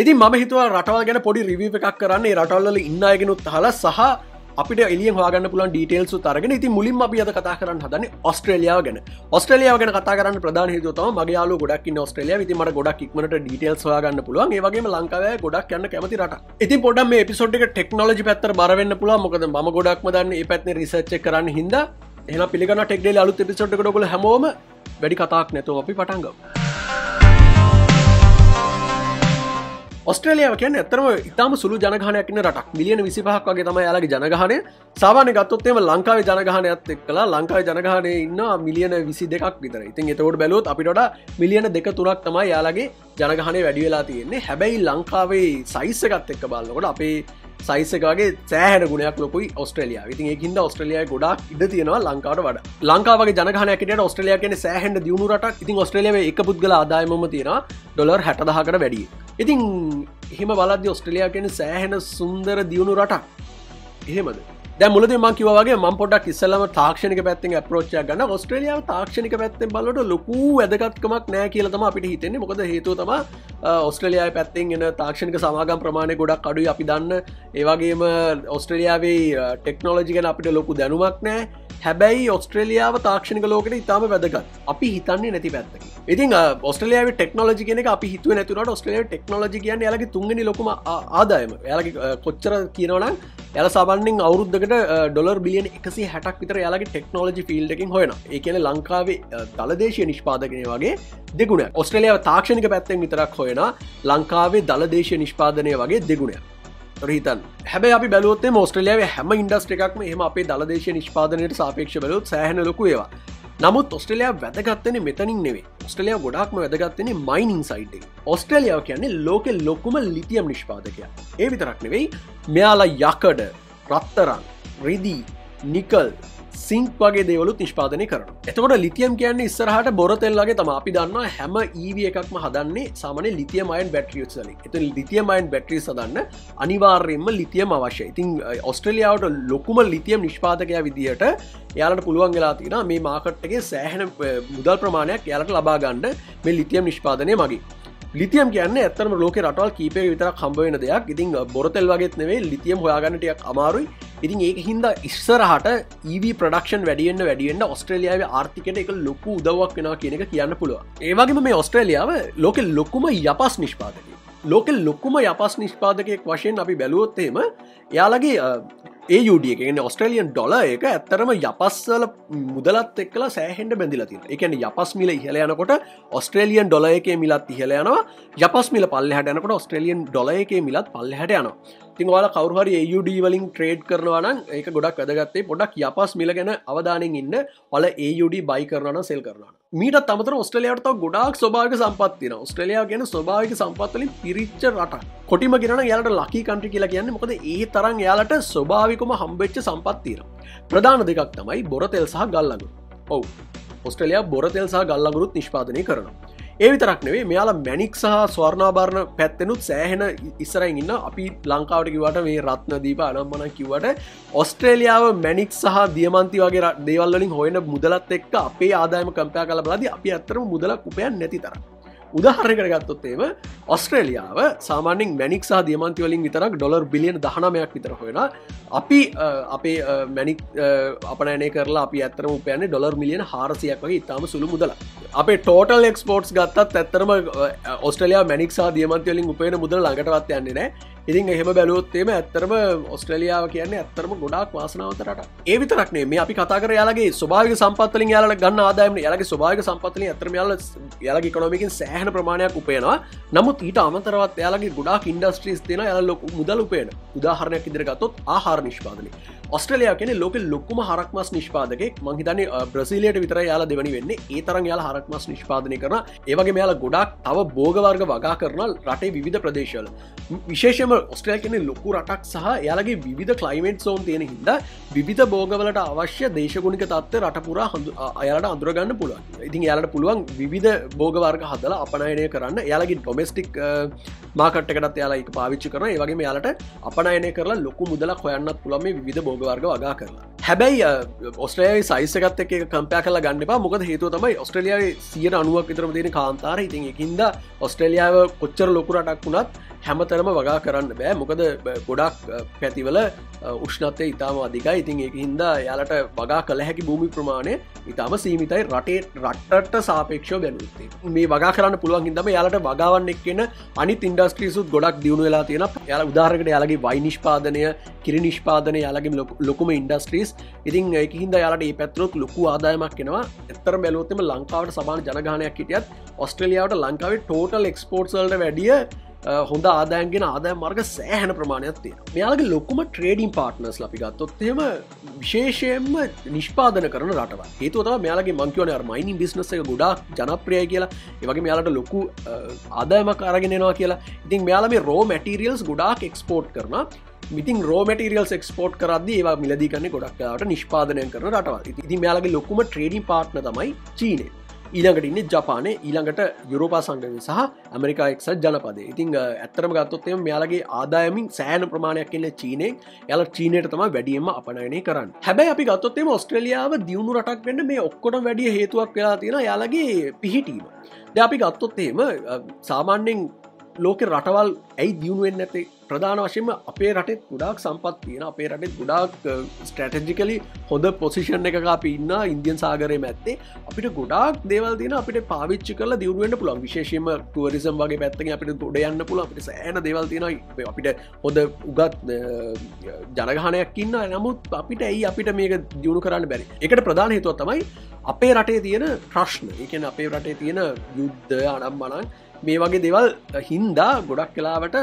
ඉතින් ම හිතුව රටවල් ගැන පොඩි රිවී එකක් කරන්නේ. රටල්ල ඉන්නයගෙනුත් හල සහ අපිට එලිය හගන්න පුලන් ඩීටේල්සු තරගෙන ති මුලින් අපි අද කතා කරන්න හදන ඔස්ට්‍රලියාව ගැන. ඔස්ට්‍රලියාව ගැන කතා කරන්න ප්‍රධාන හිතුතම මගේයාලු ගොඩක් ඔස්ට්‍රලිය විති මට ගොඩක් ඉක්මට ඩීටේල්ස් වාගන්න පුළුවන්. ඒවගේ ලංකාව ගොඩක් යන්න කැමති රට ඉති පොඩ මේ පිසෝට් එක ටෙක්නෝජි පැත්තර බරවෙන්න පුලා මොකද ම ගොඩක් දන්න ඒ පැත්න රිසච්ච කරන්න හිද එහ පිළිගන ටෙක්ඩේ අලු පිසෝට් කොල හැමෝම වැඩි කතාක් නැතුව අපි පටන්ගව ස්ට්‍රලියාව කියන්න ඇතරම ඉතාම සුළු ජනගහනයක්න රටක්. මිලියන විසිපහක් වගේ තම යාලගේ ජනගහනය. සාමානය ගත්තොත්තේම ලංකාව ජනගහනයත් එක් කලා ලංකාව ජනගහනය ඉන්න මිලියන විසි දෙකක් විතර. ඉතින් එතවට බැලුත් අපිට මිලියන දෙක තුනක් තමයි යාලගේ ජනගහනය වැඩි වෙලා තියෙන්නේ. හැබැයි ලංකාවේ සයිස්සකත් එක්ක බලන්නකොට අපේ සයිසකගේ සෑහන ගුණයක් ලොකුයි ඔස්ට්‍රලිය ඉතින් ඒකින්ද ඔස්ට්‍රලියය ගොඩක් ඉඩ තියෙනවා ලංකාවට වඩ. ලංකාවගේ ජනහනකට ඔස්ට්‍රලිය කියන සෑහන්ඩ දියුණු රටක්. ඉතින් ඔස්ට්‍රලිය එක පුද්ගල ආදායමම තියෙන ඩොලර් හැටදහකට වැඩිය. ඉතින් එහෙම බලද ඔස්ට්‍රලියයා කියෙන සෑහෙන සුන්දර දියුණු රටක්. එහෙමද? දැ මුලද ම කිවගේ ම පොඩක් ඉස්සලම තාක්ෂණක පැත්තෙන් අපරෝච්චය ගන්න. ඔස්ට්‍රලියාව තාක්ෂණක පැත්තෙන් බලට ලොකු වැදගත්කමක් නෑ කියලතම අපිට හිතෙන්නේ. මොකද හේතු තම ඔස්ට්‍රලියයා පැත්තෙන් එන තාක්ෂණක සමාගම් ප්‍රමාණය ගොඩක් අඩු අපි දන්න. ඒවගේම ඔස්ට්‍රලියාවේ ටෙක්නෝලජිකන අපිට ලොකු දැනුමක් නෑ. හැබැයි ඔස්ට්‍රලියාව තාක්ෂණක ලෝකට ඉතාම වැදගත්. අපි හිතන්නේ නැති පැත්තකි ඉතින් ඔස්ට්‍රලියාව ටෙක්නෝජි කියෙන අපි හිතුව නැතුරට ඔස්ට්‍රලිය ටෙක්නෝජි කියන්න යාලගේ තුන්ගනි ලොකම ආදායම. යාලගේ කොච්චර කියනවනම් ඇල සබන්නින් අවුරුද්ධකට ඩොලර් බිලියන එකසි හැටක් විතර යාලගේ ටෙක්නෝජි ෆිල්ඩ එකින් හොයන ඒ කියන ලංකාවේ දලදේශය නිෂ්පාදකනය වගේ දෙගුණ ඔස්ට්‍රලියාව තාක්ෂණක පැත්තෙන් විතරක් හොයෙන ලංකාවේ දලදේශය නිෂ්පාදනය වගේ දෙගුණය රීතන් හැබ අපි බැලුවත්තේ මෝස්ට්‍රලියාව හැම ඉන්ඩස්ට එකක්ම එහම අපේ දලදේශ නිෂ්පාදනයට සාපේක්ෂ බලුත් සෑහන ලොකු ඒවා. නමුත් ඔස්ට්‍රලයා වැදගත්තන මෙතනින් නෙවේ ඔස්ට්‍රලයා ගොඩක්ම වැදගත්තන මයිනින් සයිඩ් ඔස්ට්‍රලියාව කියන්නේ ලෝක ලොකුම ලිතියම් නිෂ්පාදකය. ඒ විතරක් නෙවෙයි මෙයාලා යකඩ රත්තරන් රිදී නිකල් සිංක් වගේ දේවලුත් නිෂ්පාදනය කරන එතකොට ලිතියම් කියන්නේ ඉස්සරහට බොරතෙල්ලගේ තම අපි දන්න හැම ඒව එකක්ම හදන්නේ සාමන ලිතියමයින් බැටරියස්ල එත ලිතියමයින් බැටරි සදන්න අනිවාර්යෙන්ම ලිතියම අවශ්‍ය ඉතින් ඔස්ට්‍රලියාවට ලොකුම ලිතියම් නිෂ්පාදකය විදිහට යාලට පුළුවන් වෙලා තින මේ මාකට්ගේ සෑහන මුදල් ප්‍රමාණයක් යාලට ලබා ගණ්ඩ මේ ලිතියම් නිෂ්පාදනය මගේ ලිතියම් කියන්න ඇතරම ලෝක රටවල් කීපය විතර කම්බවෙන දෙයක්. ඉතින් බොරතෙල් වගේත් නෙවේ ලිතියම් හොයාගන්නටයක් අමාරුයි. ඉතින් ඒක හින්ද ඉස්සරහට ඒව ප්‍රඩක්ෂන් වැඩියෙන්න්න වැඩියෙන්න්න ඔස්ට්‍රලියාව ආර්ථිකට එක ලොකු උදවක් වෙන කියන එක කියන්න පුළුව ඒවගේම මේ ඔස්ට්‍රලියාව ලෝක ලොකුම යපස් නිෂ්පාදක ලෝක ලොකුම යපස් නිෂ්පාදකයක් වශයෙන් අපි බැලුවොත්තේම යාලගේ ඒඩියගෙන ඔස්ට්‍රලියන් ඩොල එක. ඇත්තරම යපස්සල මුදලත් එක්ලා සෑහෙන්ට බැඳිලති එකන යපස් මිල ඉහල යනකොට ඔස්ට්‍රලියන් ඩොල එක මිලත් ඉහල යනවා. යපස් මිල පල්ල හටනකොට ඔස්ට්‍රලියන් ඩොල එක මිලත් පල්ල හට යනවා. තින් වාල කවරුහරි ඒඩ වලින් ට්‍රේඩ් කරනවාන ඒක ගොඩක් අදගත්තේ පොඩක් යපස් මිල ගැන අවධානෙන් ඉන්න ඔල ඒඩ බයි කරන සෙල් කරනවා මීට තමතර ඔස්ට්‍රලයාට ගොඩක් ස්භාග සම්පත්තින ඔස්ට්‍රලයා ගැන ස්භාවික සම්පත්වලින් පිරිච්ච රට කොටිම ගෙන යාලට ලකි කන්ටි කියලා කියන්න මොකද ඒ තරන් යාලට ස්භාවිකම හම්බෙච්ච සම්පත්තිීර ප්‍රධාන දෙකක් තමයි බොරතෙල් සහ ගල්ලගු ඔවු. ඔස්ට්‍රලයා බොරතෙල් සහ ගල්ලගුරුත් නිෂ්පාදනය කරනවා. ඒ විතරක් නෙවේ මෙයාලා මැනික් සහ ස්වර්ණාභරණ පැත්තෙනුත් සෑහෙන ඉස්සරයි ඉන්න. අපි ලංකාවට කිවට මේ රත්න දීප අනම්මන කිවට ඔස්ට්‍රේලියාව මැනික් සහ දියමන්ති වගේ දේවල්ලින් හොයන මුදලත් එක්ක අපේ ආදායම කම්පයා කල බලද අපි අත්තරම මුදලක් උපයන් නැති තර උදාහරණකට ගත්තොත්තේම ඔස්ට්‍රේලියාව සාමානෙන් මැනික් සහ දියමන්ති වලින් විතරක් ඩොලර් බිලියන දහනමයක් විතර හොෙන අපි අපේ මැනික් අපනෑනේ කරලා අපි ඇත්තරම උපයන ඩොලර් මිලියන හාරසියක් වගේ ඉතාම සුළු මුදල අපේ ටෝටල් එක්ස්පෝට්ස් ගත්තත් ඇත්තරම ඔස්ට්‍රලයා මැනික් සහ දියමන්තිවලින් උපයන මුදල ළඟටවත් යන්නේ නෑ ඉතින් එහෙම බැලුවොත්තේම ඇත්තරම ඔස්ට්‍රලියාව කියන්නේ ඇත්තරම ගොඩක් වාසනාවතරට ඒ විතරක්නේ මේ අපි කතාකර යාලගේ ස්භාවික සම්පත්තලින් යාල ගන්න ආදායම යාලගේ ස්භාවික සම්පත්තලින් ඇතරම යාල යාලගේ කොනොමිකින් සෑහන ප්‍රමාණයක් උපයනවා. නමුත් ඊට අමතරවත් යාලගේ ගොඩක් ඉන්ඩස්ට්‍රීස් තින යාල ලොක මුදල් උපයන. උදාහරණයක් ඉදිරගත්තොත් ආහාර නිෂ්පාදනය. ඔස්ට්‍රලයා කියන ලෝක ලොක්කුම හරක්මස් නිෂ්පාදකෙක් මහිතන බ්‍රසිලයට විතර යාලා දෙවනි වෙන්න. ඒ තරන් යාල හරක්මස් නිෂ්පාදනය කරන ඒවගේ මෙයාල ගොඩක් තව බෝගවර්ග වගා කරනල් රටේ විධ ප්‍රදේශවල. විශේෂම ඔස්ට්‍රල් කෙන ලොකු රටක් සහ යාලගේ විධ කලයිමේට් සෝන් තියෙන හිද විධ බෝගවලට අවශ්‍ය දේශගුණික තත්ව රටපුරා හඳු අයාලට අඳුරගන්න පුළුවන්. ඉතින් යාලට පුළුවන් විධ බෝගවර්ග හදලා අපනයනය කරන්න. යාලගේ ඩොමස්ටික් මාකට්ටකටත් යාලා එක පාවිච්චි කරන ඒවගේ යාලට අපනයනය කරලා ලොකු මුදලක් හොයන්නත් පුළම විධ බෝග වර්ග වගා කරලා. හැබැයි ඔස්ට්‍රේලයි සයිසකත් එක කම්පය කල ගන්නපා මොකද හේතුව තමයි ඔස්ට්‍රලියාවේ සියට අනුවක් විතරම තියෙන කාන්තාර ඉතින් එකින්ද ඔස්ට්‍රලියාව කොච්චර ලොකුරටක් වුණත් හැමතරම වගා කරන්න බෑ. මොකද ගොඩක් පැතිවල උෂ්නත්තය ඉතාම අධිකයි. ඉතින් එක හින්දා යාලට වගා කළ හැකි භූමි ප්‍රමාණය ඉතාම සීමිතයි. රටේ රට්ට සාපේක්ෂ බැලුත්තේ මේ වගා කරන්න පුළුවන් හිදම යාලට වගාවන්න එක්කෙන අනි ඉන්ඩස්ට්‍රීසුත් ගොඩක් දියුණු වෙලා තියෙන යාල උදාරකට යාලගේ වයි නිෂ්පාදනය කිරි නිෂ්පාදනය යාලගේ ලොකුම ඉන්ඩස්ට්‍රීස් ඉතින් ඒහින්ද යාලට ඒ පැත්තරොත් ලොකු ආදායමක් කෙනවා එත්තර බැලෝත්තම ලංකාවට සමාන ජනගානයක් හිටියත් ඔස්ට්‍රලියාවට ලංකාවේ ටෝටල් එක්ස්පෝර්ට්සල්ට වැඩිය හොඳ ආදායන්ගෙන ආදාය මාර්ග සෑහන ප්‍රමාණයක්තිය මෙයාගේ ලොකුම ට්‍රේඩින් පාර්ට්නස් ලපි ගත්තොත්හෙම විශේෂයෙන්ම නිෂ්පාදන කරන රටව ඒතුව මෙයාලගේ මංකවන මයිනි බිස්නස එක ගොඩක් ජනප්‍රියය කියලා. ඒවගේ මෙයාලට ලොකු ආදායමක් අරගෙනවා කියලා. ඉතින් මෙයාල මේ රෝ මැටීරියල්ස් ගොඩාක් එක්ස්පෝර්ට් කරන මිතින් රෝමටිරියල් එක්ස්පෝට් කරද ඒවා මිලදී කන්න ගොඩක්ට නිෂ්පාදනය කරන රටව ඉති මෙයාලගේ ලොකුම ට්‍රේඩින් පාර්ට්න තමයි චීනේ ඊළඟට ඉන්න ජපානය ඊළඟට යුරෝපා සංගමය සහ ඇමරිකා එක්සත් ජනපදේ ඉතිං ඇත්තරම ගත්තොත්තේ මෙයාලගේ ආදායමින් සෑන ප්‍රමාණයක් කියන්න චීනය. යල චීනයට තම වැඩියම අපනයනය කරන්න. හැබැයි අපි ගත්තොත්තේ ඔස්ට්‍රලියාව දියුණු රටක් වන්න මේ ඔක්කොට වැඩිය හේතුවක් වෙලා තියෙන යාලගේ පිහිටීම. ද අපි ගත්තොත්තේම සාමාන්‍යෙන් ලෝක රටවල් ඇයි දියුණුවෙන් ඇතේ ප්‍රධාන වශයෙන්ම අපේ රටෙත් ගොඩක් සම්පත් තියෙන අපේ රටෙත් ගොඩක් ස්ට්‍රටජිකලි හොඳ පොසිෂන් එක අපි ඉන්න ඉන්දියන් සාගරය මැත්තේ. අපිට ගොඩක් දේවල් දින අපිට පාවිච්චි කල දියුණුවෙන්ට පුළන් විශේෂම ටුවරිසම් වගේ පැත්තක අපිට ගොඩ යන්න පුළ අපිට සෑන දේවල් තියෙන අපිට හොඳ උගත් ජනගහනයක් ඉන්න. නමුත් අපිට ඇයි අපිට මේක දියුණු කරන්න බැරි? එකට ප්‍රධාන හේතුව තමයි අපේ රටේ තියෙන ප්‍රශ්න. එකන අපේ රටේ තියෙන යුද්ධ අනම් මනන් මේ වගේ දෙවල් හින්දා ගොඩක් කලාවට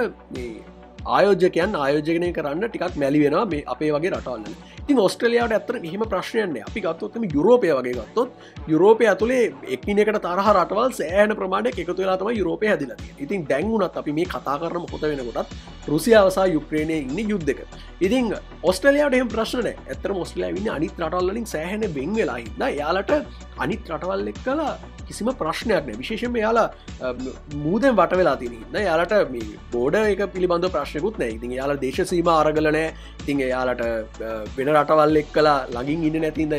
ආයෝජකයන් ආයෝජනය කරන්න ටිකක් මැලි වෙනවා මේ අපේ වගේ රටවල්ල ඉතින් ඔස්ට්‍රලියාවට ඇතර මෙහම ප්‍රශ්නයන්න අපි ගත්තොත්ම යුරෝපය වගේ ගත්තොත් යුරෝපය ඇතුළේ එක්මිනකට තරහ රටවල් සෑන ප්‍රමාණය එකතු වෙලාතම යුරෝපය හැදිල ඉතින් දැන්ගුණත් අපි මේ කතා කරම හොත වෙනකොටත් රුසියාවසා යුක්්‍රේණය ඉන්න යුද්ධක. ඉතින් ඔස්ට්‍රලයාට එම ප්‍රශ්න ඇතර මොස්ට්‍රලයා වන්න අනිත් රටල්ලින් සෑහන බෙන් වෙලා හිද යාලට අනිත් රටවල් එක් කලා කිසිම ප්‍රශ්නයක් නෑ. විශේෂම යාලා මූදෙන් වට වෙලා තිරන්න යාලට මේ බෝඩ එක පිළිබඳ ප්‍රශ්නකුත් නෑ. ඉතින් යාලා දේශසීම අරගලනෑ තිං යාලට වෙන රටවල් එක් කලා ලඟින් ඉන්න නැතින්ද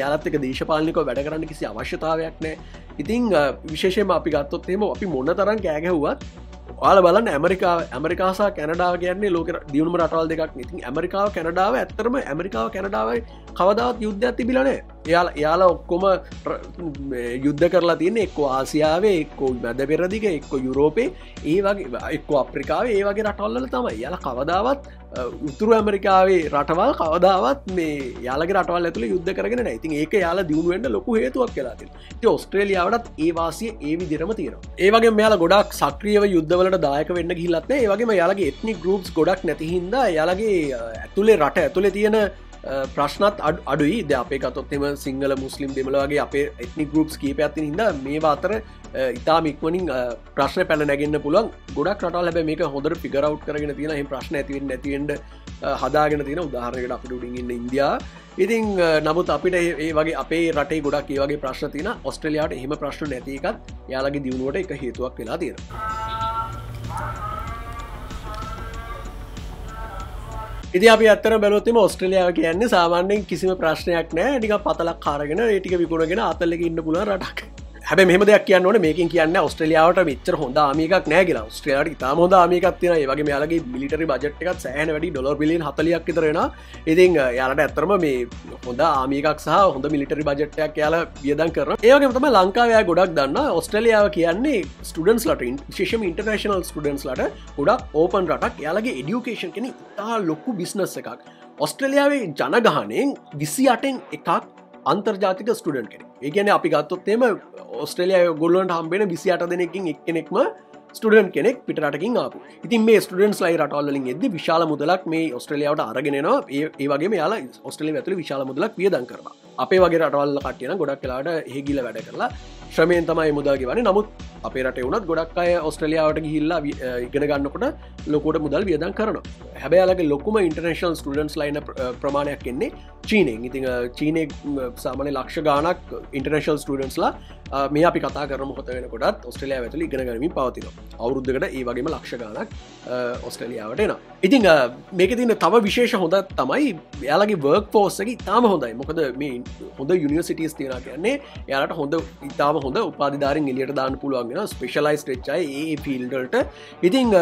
යාලත්තක දේශපාලනික වැඩ කරන්න කිසි අවශ්‍යතාවයක් නෑ. ඉතිං විශේෂම අපි ගත්තොත්තේම අපි මොන්න තරන් කෑගැහුවත් ආල බලන්න ඇමරිකා ඇමරිකාසා කැනඩා කියන්නේ ලෝක දියුණුම රටවල් දෙකක්. ඉතින් ඇමරිකාව කැනඩාව ඇත්තරම ඇමරිකාව කැනඩාවයි කවදාවත් යුද්ධයක් තිබිලනේ එයාල එයාලා ඔක්කොම යුද්ධ කරලා තියන්නේ එක්කෝ ආසියාවේ එක්කෝ මැද පෙරදික එක්කො යුරෝපේ ඒ වගේ එක්කෝ අප්‍රිකාව ඒ වගේ රටවල්ල තමයි. යාල කවදාවත් උතුරු ඇමරිකාවේ රටවල් කවදාවත් මේ යාලගේ රටවල් ඇතුළ යුද්ධ කරගෙන නැතින් ඒක යාලා දියුණුවෙන්ට ලොකු හේතුවක් කියලාති ඔස්ට්‍රේලියාවටත් ඒවාසිය ඒ විදිරම තියෙන ඒවගේ මෙයාල ගොඩක් සක්‍රියව යුද්ධවලට දායක වෙන්න හිලත්න ඒවගේම යාලගේ එත්නි ගරුප්ස් ගොඩක් නැතිහින්ද යාලගේ ඇතුළේ රට ඇතුළේ තියෙන ප්‍රශ්නත් අඩුයි. ද අපේ කතොත්තෙම සිංහල මුස්ලිම් දෙමලගේ අපේ එත්නි ගරුප්ස් කීප ඇති හිද මේ අතර ඉතාම ඉක්මනින් ප්‍රශ්න පැන නැගන්න පුළන් ගොඩක් රට ලැබ මේක හොඳට පිකරව් කරගෙන තියෙන හි ප්‍රශ්න ඇතිවෙන් නැතිවෙන්ට හදාගෙන තියෙන උදාහරකට අපිට උඩින්ගන්න ඉන්දයා. ඉතිං නමුත් අපිට ඒ වගේ අපේ රටේ ගොඩක් ඒ වගේ ප්‍රශ්න තින ඔස්ට්‍රලයාට එහෙම ප්‍රශ්න නැතිකත් යාලගේ දියුණුවට එක හේතුවක් වෙලා තියෙන ඉති අපි අත්තර බැලොත්තම ඔස්ට්‍රලියාව කියන්නේ සාමාන්‍යෙන් කිසිම ප්‍රශ්නයක් නෑ ටික පතලක් කාරගෙන ඒටික විකුණගෙන අතල්ලක ඉන්න පුල රටක්. හැබ මෙම දෙයක් කියන්නවන මේකින් කියන්න ඔස්ට්‍රලියාවට මෙච්චර හොඳ ආමිකක් නෑගෙන ස්ට්‍රයාට තාම හොඳ ආමිකත්තින ඒවගේ යාලගේ මිලිටරි බජට්කත් සෑන වැඩි. ඩොලර් බිලින් හතලයක් තරෙන ඉතින් යාලට ඇත්තරම මේ හොඳ ආමිකක් සහ හොඳ මිලිටරි බජට්ටයක් යාල වියදන් කරන ඒවගේ තම ලංකාවයා ගොඩක් දන්න ඔස්ට්‍රලියාව කියන්නේ ස්ටඩන්ස් ලට ශේෂම ඉන්ටර්නශනල් ස්ටඩන්ස් ලට ගොඩක් ඕපන් රටක්. යාලගේ එඩියුකේෂන් කෙන ඉතා ලොක්කු බිස්නස් එකක්. ඔස්ට්‍රලියාවේ ජනගහනයෙන් විසි අටෙන් එකක් අන්තර්ජාතික ස්ටඩන්් කෙනෙ ඒගැන අපි ගත්තොත්තේම ඔස්ට්‍රලිය ගොල්ලන්ට හම්බෙන විසි අට දෙනෙකින් එක්කෙනෙක්ම ස්ටඩන් කෙනෙක් පිටකින් ආපු. ඉතින් මේ ස්ටඩන්ස් ලයි රටල්ලින් එද විශාල මුදලක් මේ ඔස්ට්‍රලියාවට අරගෙනවා ඒ වගේ යාලා ඔස්ට්‍රලිය ඇතුළ විශාල මුදලක් වියදන් කරවා අපේ වගේ රටවල්ල කටයන ගොඩක් කලාට හෙගිල වැඩ කරලා ශ්‍රමයෙන් තමයි මුදල්ගේ වන නමුත් අපේ රට වුණත් ගොඩක් අය ඔස්ට්‍රලියාවට ගිහිල්ලා ඉගෙන ගන්නකොට ලොකොට මුදල් වියදන් කරන හැබැයාලගේ ලොකුම ඉන්ටර්නේශල් ස්ටඩන්ස් ලයින ප්‍රමාණයක් එන්නේ චීනෙන්. ඉතිං චීනය සාමන ලක්ෂ ගානක් ඉන්ටර්නේශල් ස්ටඩන්ස්ලා මේ අපි කතා කරම හොත වෙනකොටත් ඔස්ට්‍රලයා ඇතුල ඉගෙන ගනමින් පවතින අවුරුද්ධකට ඒ වගේම ලක්ෂ ගානක් ඔස්ට්‍රලියාවට එන ඉතිං මේක තින්න තම විශේෂ හොඳ තමයි යාලගේ වර්ක් පෝස්සකි තාම හොඳයි. මොකද මේ හොඳ යුනිවසිටස් තියෙන කියන්නේ යාලට හොඳ ඉතාම හොඳ උපාධධාරෙන් එලියට දාන්න පුළුවන්ගෙන ස්පේෂලයිස් ට්චයි ඒ ෆිල්ඩල්ට ඉතිං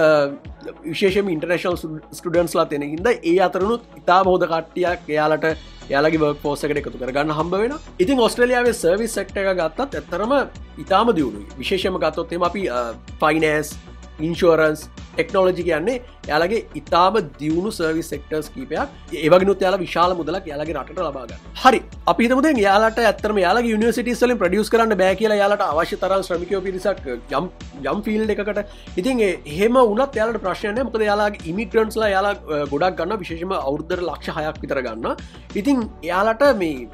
විශේෂම ඉන්ටර්නශල් ස්ටඩන්ස්ලා තියෙනකින්ද ඒ අතරනුත් ඉතාම හොඳ කට්ටියක් එයාලට යාලගේ වර්ක් පෝසකට එකතු කරගන්න හම්බ වෙන ඉතින් ඔස්ට්‍රලියාවේ සර්විස් සෙක්ට එක ගත්තත් ඇත්තරම ඉතාම දියුණුයි. විශේෂම ගත්තොත්තෙම අපි ෆයිනෑස් ඉන්ශෝරන්ස් ටෙක්නෝලජි කියන්නේ යාලගේ ඉතාම දියුණු සර්විස් සෙක්ටර්ස් කීපයක්. ඒවගනුත් යාල විශාල මුදලක් යාලගේ රට ලබාග හරි. අපි මුද යාලට ඇතරම යාල නිසිටස්ල ප්‍රඩියස් කරන්න බෑ කියලා යාලට අවශ්‍ය තරම් ශ්‍රමිකෝ පිරිසක් යම් යම් ෆිල් එකකට. ඉතින් හෙම උනත් යාලට ප්‍රශ්නය මොකද යාලාගේ ඉමිටරන්ස්ලා යාලා ගොඩක් ගන්න විශේෂම අවුද්ධර ලක්ෂ හයක් විතර ගන්න ඉතින් එයාලට මේ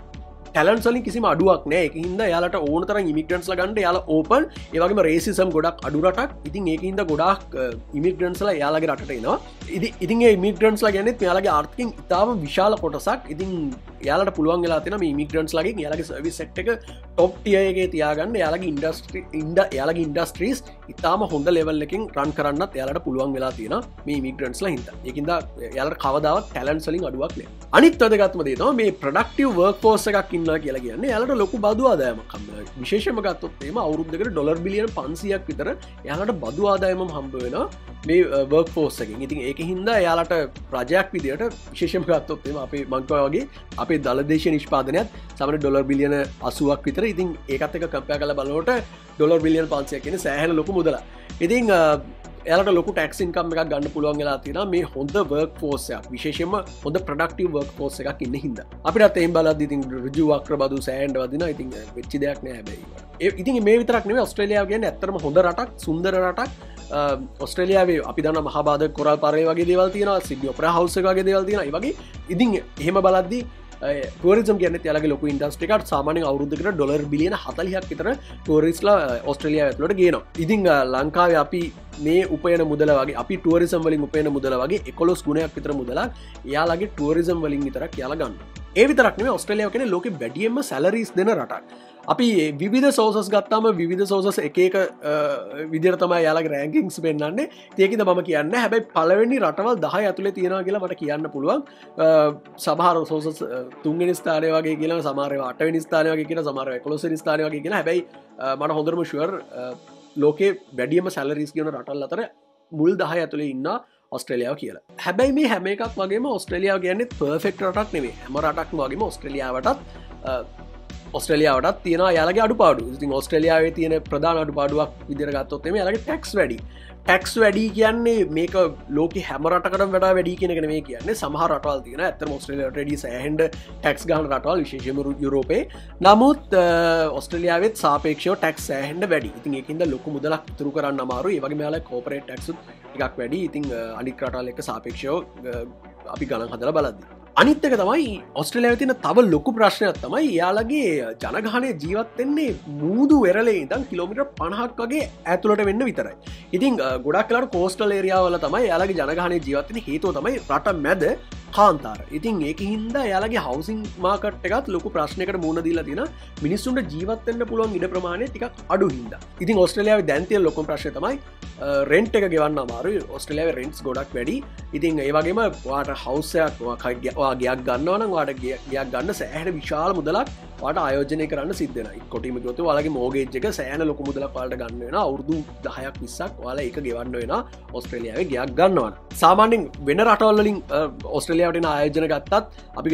ටැලන්සලින් කිසි අඩුවක් නෑ. එකහින්ද යාලට ඕනතර ඉමිටන්ස්ල ගන්ඩ යාල ඕපන් ඒවගේම රේසිසම් ගොඩක් අඩුරටක් ඉතින් ඒකහින්ද ගොඩක් ඉමිටන්ස්ල යාලගේ රට එනවා. ඉදි ඉතින් ඉමිටන්ස්ලා ගැනෙත් යාලගේ ආර්ථකින් ඉතාම විශාල කොටසක්. ඉතින් යාලට පුළුවන් වෙලා තින මිග්‍රන්ස් ලගේ යාලගේ සවි සෙක්් එක ටොප්ටියගේ තියාගන්න. යාලගේ ඉන්ඩස්ට්‍රි ඉන්ඩ යාලගේ ඉන්ඩස්ට්‍රීස් ඉතාම හොඳ ලෙවල් එකින් රන් කරන්නත් යාලට පුළුවන් වෙලා තියෙන මේ මිග්‍රන්ස්ල හිද එකද යාලට කවදාවත් ටැලන්සලින් අඩුවක්නේ අනිත් අදගත්ම දේනවා මේ ප්‍රඩක්ටව වර්ක් පෝස එකක් ඉන්න කියලා කියන්න යාලට ලොකු බදු ආදායම කන්න විශේෂම ගත්තොත්තේම අවුරුද්ධකට ඩොලර් බිලියන පන්සියක් විතර යාලට බදු ආදායම හම්බ වෙන මේ වර්ක් පෝස්සකින් ඉතින් ඒක හින්දා යාලට රජයක් විදිට විශේෂම ගත්තොත්තේම අපේ මංකව වගේ අපේ දලදේශ නිෂ්පාදනයක් සමන ඩොලර් බිලියන අසුවක් විතර. ඉතින් ඒකත් එක කම්පය කල බලවට ඩොලර් බිලියන් පන්සය කියෙන සෑහන ලොක මුදලා ඉතින් එයාලට ලොක ටක්සින්කම් එකක් ගන්න පුළුවන් වෙලා තින මේ හොඳ වර්ක් පෝසයක් විශේෂම හොඳ ප්‍රඩක්ටව වර්ක් පෝස එකක් ඉන්න හිද අපිට එම් බලද ඉතින් රජුවක්‍ර බදු සෑන්ඩ වදින ඉතින් වෙච්චි දෙයක් නෑ හැබයි. ඉතින් මේ විතරක් නේ ස්ට්‍රලියාවගෙන ඇතරම හොඳ රටක් සුන්දර රටක්. ඔස්ට්‍රලියාවේ අපි දන්න මහබාද කොරල් පරය වගේ දේවල් තියෙන සිදිිය ප්‍ර හවසගේ දේවල් තියෙන වගේ ඉතින් එහෙම බලද්දී ටරිසම් කියන යාලගේ ලොක ඉන්ඩස්ටිකට සාමානය අවුද්ධකට ඩොලර් බිලියන හතලියක් විතර ටෝරිස්ලා ඔස්ට්‍රලිය ඇතුලට ගේන ඉතිං ලංකාව අපි මේ උපයන මුදල වගේ අපි ටුවරිසම් වලින් උපයන මුදල වගේ එකොලොස් ගුණයක් විතර මුදලක් යාලගේ ටුවරිසම් වලින් විතරක් යාලගන්න ඒ විතරක්න ඔස්ට්‍රලියාව කෙන ලෝක බැඩියම සැලරිස් දෙන රටක්. අපි විධ සෝසස් ගත්තාම විධ සෝසස් එක එක විදිර තමයි යාලක රෑංකින්ස් පෙන්න්නන්නේ ඒකද මම කියන්න හැබැයි පලවෙනි රටවල් දහ ඇතුළේ තියෙන කියලා මට කියන්න පුළුවන්. සභාර සෝසස් තුන්ගෙන ස්ථානය වගේ කියලා සමාරය අට ස්ථානය වගේ කියන සමාරය කොලොස ස්ථානය වගේ කියෙන හැබයි මට හොඳරම ශුවර් ලෝකේ වැඩියම සැලරිස් කියන රටල් අතර මුල් දහ ඇතුළේ ඉන්න ඔස්ට්‍රලියාව කියලා. හැබැයි මේ හැම එකක් වගේ ඔස්ට්‍රලියාව ගැන්න පර්ෆෙක්ට රටක් නෙවේ හැම රටක් වගේම ඔස්ට්‍රලියාවටත් ඔස්ට්‍රලියාවටත් තියෙන යාලගේ අඩු පාඩු ඉතින් ඔස්ට්‍රලියාවේ තියෙන ප්‍රධාන අඩු පාඩුවක් විදිරගත්තොත්තම යාලගේ ටැක්ස් වැඩි. ටැක්ස් වැඩි කියන්නේ මේක ලෝක හැමරටකට වැඩ වැඩි කියෙනගෙන මේ කියන්නේ. සමහ රටවල් තියන ඇත ඔස්ට්‍රලිය ඩ සහන්ඩ ටැක්ස් ගහන රටවල් විශේෂමරු යුරෝපේ. නමුත් ඔස්ට්‍රලියාවත් සාපේක්ෂෝ ටැක්ස් සෑහන්ඩ වැඩි. ඉතින් ඒකින්ද ලොක මුදලක් තුරු කරන්න අමාරු ඒවගේ මෙයාල කෝපරේට ටක්සු එකක් වැඩි. ඉතින් අනික් රටල් එක සාපේක්ෂෝ අපි ගණන් හදල බලද්දී. අනිත්තක තමයි ඔස්ට්‍රලයා තින තව ලොකු ප්‍රශ්නයක් තමයි යාලගේ ජනගහනය ජීවත්වෙන්නේ මූදු වෙරලේ ඉදන් කිලෝමිට පණහක් වගේ ඇතුළට වෙන්න විතරයි. ඉතින් ගොඩක් කලට කෝස්ටල් ඒරියාවල තමයි යාලගේ ජනගහනය ජීවත්වන හේතුව තමයි රට මැද කාන්තාර. ඉතින් ඒක හින්දා යාලගේ හවසින් මාකට එකත් ලොකු ප්‍රශ්නකට මුණ දීලා තින මිනිස්සුන්ට ජීවත්වන්න පුළුවන් ඉඩ ප්‍රමාණය ටික් අඩු හිද ඉතින් ඔස්ට්‍රලියාව දැන්තිය ලොකො ප්‍රශ් තමයි රෙන්ට් එක ගෙවන්න අමාරු ඔස්ට්‍රලියාව රෙන්ට්ස් ගොඩක් වැඩි. ඉතින් ඒවගේම වාට හවසයක් වා ගයක් ගන්නවන වාට ගයක් ගන්න සෑහට විශාල මුදලක් වාට ආයෝජනය කරන්න සිද්ධන කොටීම ගොතු වලගේ මෝගේජ්ක සෑන ලොක මුදල පාට ගන්නවෙන අවුරදු දහයක් විස්සක් වාල එක ගෙවන්න වෙන ඔස්ට්‍රලියාව ගයක් ගන්නවන. සාමාන්‍යෙන් වෙන රටවල්ලින් ඔස්ට්‍රලියාවට ආයෝජන ගත්තත් අපි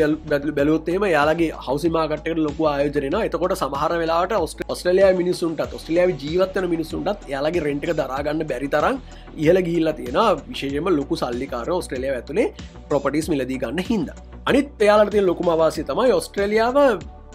බැලුත්තේම යාලගේ හවසිමාකට ලොකු ආයෝජනන එතකොට සමහර වෙලාට ඔස්ට ඔස්ට්‍රලයා මිනිසුන්ට ඔස්ට්‍රලියාව ජීවත්තන මිනිසුන්ටත් යාලගේ රෙන්ට්ක දරාගන්න බැරි තරම් ඉහල ගිල්ල තියෙන විශේෂම ලොකු සල්ලිකාර ඔස්ට්‍රලිය ඇතුළේ ප්‍රොපටිස් මිලදී ගන්න හින්ද. අනිත් එයාලට ලොකුම වාසි තමයි ඔස්ට්‍රලියාව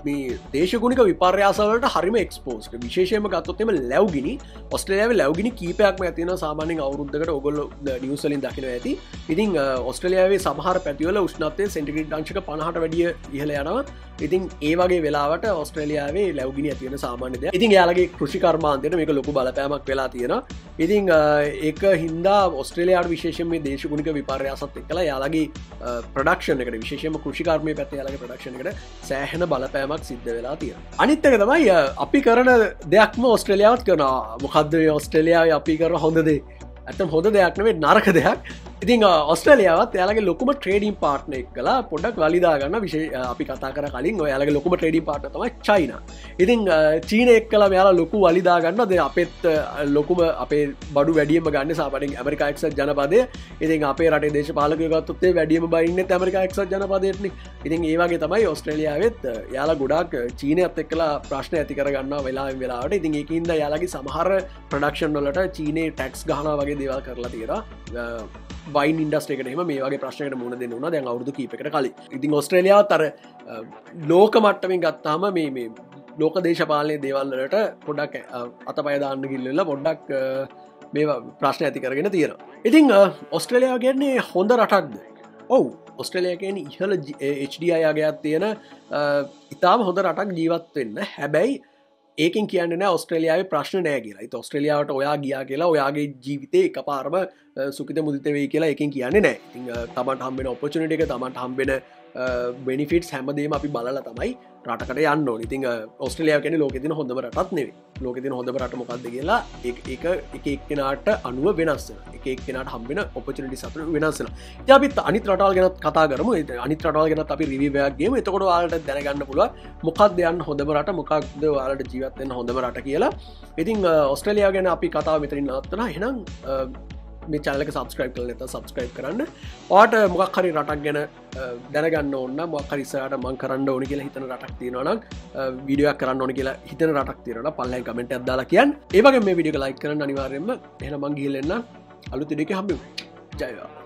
මේ දේශගුණික විපර්යාසවලට හරිම එක්ස්පෝස්ට විශේෂයම ගත්තොත්තෙම ලැව්ගිනි ඔස්ට්‍රලියාව ලැව්ගිනි කීපයක්ම ඇතින සාමානෙන් අවුරුද්ධකට ඔගොල්ල නිවසලින් දකින ඇති. ඉතින් ඔස්ට්‍රලියාවේ සමහර පැතිවල උෂ්නත්තේ සෙන්ටිගට ංශක පණහට වැඩිය ඉහල යනවා. ඉතින් ඒවගේ වෙලාවට ඔස්ට්‍රලියාවේ ලැවගිනි ඇතියෙන සාමාන්‍යද ඉතින් යාලගේ කෘෂිකර්මාන්තයට මේක ලොකු බලපෑමක් වෙලා තියෙන ඉතින් ඒක හින්දා ඔස්ට්‍රලයාට විශේෂම දේශගුණික විපර්යාසත් එක්කලා යාලගේ ප්‍රඩක්ෂණකට විශේෂම කෘෂිකර්මය පැත් යාලගේ ප්‍රඩක්ෂණකට සෑහෙන බලපෑමක් සිද්ධ වෙලා තිය අනිත්තක තමයි අපි කරන දෙයක්ම ඔස්ට්‍රලියාවත් කරන මොකක්ද ඔස්ට්‍රලියාව අපි කර හොඳදේ ඇතම් හොඳ දෙයක්නවේ නරක දෙයක්. ඉතින් ඔස්ට්‍රලියාවත් යාලගේ ලොකුම ට්‍රේඩිම් පාට්න එක් කලා පොඩක් වලිදාගන්න විශේ අපි කතා කර කලින් ඔයාලගේ ලොකුම ට්‍රේඩිම් පාට තම චයින ඉතින් චීන එක් කලා යාලා ලොකු වලිදාගන්න ද අපත් ලොකුම අපේ බඩු වැඩියම ගන්න සාපටින් ඇමරිකාක්ෂ ජනපදය. ඉතින් අපේ රට දේශ පාලකගත්තුත්තේ වැඩියම බයින්න ඇමරිකාක්ෂ ජනපදයටන ඉතින් ඒවාගේ තමයි ඔස්ට්‍රලියාවත් යාලා ගොඩක් චීනය අත් එක්කලා ප්‍රශ්න ඇති කරගන්න වෙලා වෙලාට ඉතින් ඒකින්ද යාලගේ සමහර ප්‍රඩක්ෂන් වලට චීනය ටැක්ස් ගහන වගේ දේවල් කරලා තේර වයින් ඉන්ඩස්ටේකට එම මේ වගේ ප්‍රශ්නයට මුණ දෙන්න වුණ. දැන් අවුදු කීපකට කලින්. ඉතින් ඔස්ට්‍රලියාව තර ලෝක මට්ටමින් ගත්තාම මේ මේ ලෝක දේශපාලනය දේවල්ලට පොඩක් අත පයදාන්න ගිල්ලලා පොඩ්ඩක් මේ ප්‍රශ්න ඇති කරගෙන තියෙන ඉතිං ඔස්ට්‍රලයා ගැන්නේ හොඳ රටක්ද? ඔවු. ඔස්ට්‍රලයාගෙන් ඉහල HDයාගයක් තියෙන ඉතාම හොඳ රටක් ජීවත්වෙන්න හැබැයි ඒකෙන් කියන්න ඔස්ට්‍රලියාව ප්‍රශ්න නෑ කියලා. ඔස්ට්‍රලියාවට ඔයා ගියා කියලා ඔයාගේ ජීවිතය එක පාරම සුකිත මුදිත වේ කියලා එකින් කියන්නේ නෑ. තමට හම්බෙන ඔපචනට එක තමට හම්බෙන බෙනිෆිටස් හැමදේම අපි බලල තමයි රටකට යන්න ඉතින් ඔස්ට්‍රලියයා කෙන ලෝකෙතින හොඳම රටත් නෙවේ ලෝකෙතින හොඳම රට මොකක්ද කියලා එක එක එක්කෙනට අනුව වෙනස් එක එක්කෙනට හම්බෙන ඔපචනටි සතුර වෙනස්සන අපිත් අනි රටල් ගැනත් කතා කරම. අනි රටල් ගැන අපි රිවේගේම එතකොට වාලට දැනගන්න පුළුව මොකක් දෙයන්න හොඳම රට මොකක්ද වාලට ජීවත්තෙන් හොඳම රට කියලා. ඉතින් ඔස්ට්‍රලියයා ගැන අපි කතාව මෙතරින් නත්තන හෙනම් මේ චල්ලක සබස්ක්‍රයිප් කල ඇත සබස්ක්‍රයිප් කරන්න. ඕට මොකක් හරි රටක් ගැන දැනගන්න ඔන්න මොක්හරිසාට මං කරන්න ඕනි කියලා හිතන රටක් තියෙනනම් විඩියක් කරන්න ඕනි කියලා හිතන රටක් තිරට පල්ලයි කමෙන්ට අදදාලා කියන් ඒවගේ මේ විඩිය ලයි කරන්න අනිවාරයෙන්ම එහන මංගිල්ලන්න අලු තිඩෙක හම්බ ජයවා